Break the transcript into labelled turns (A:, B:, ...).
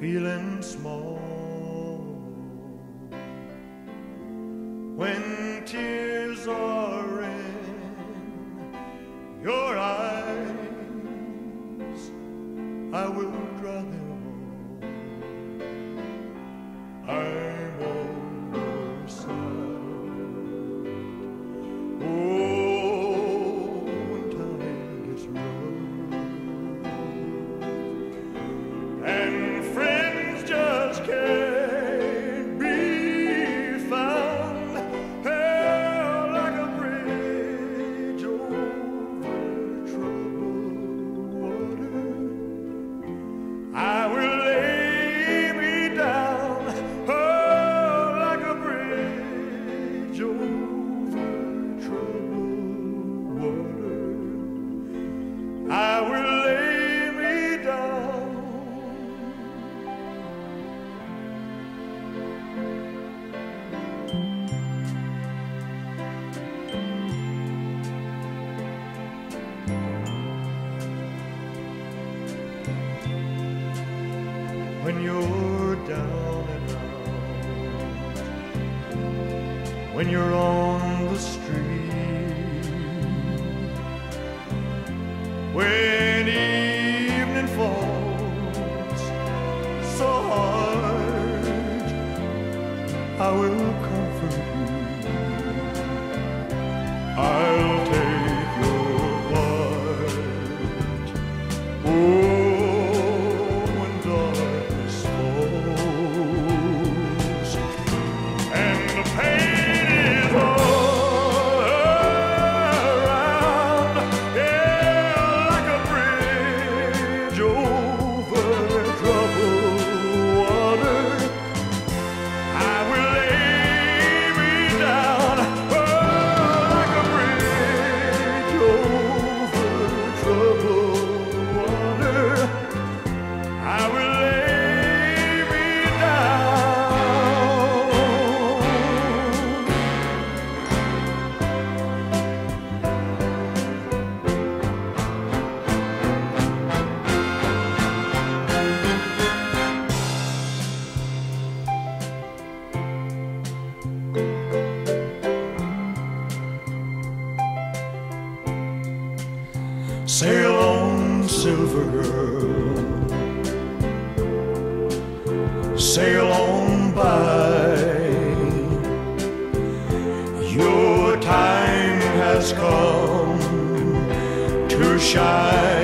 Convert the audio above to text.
A: feeling small when tears are in your eyes. I will dry them when you're down and out, when you're on the street, when evening falls so hard, I will comfort you. Sail on, silver girl. Sail on by. Your time has come to shine.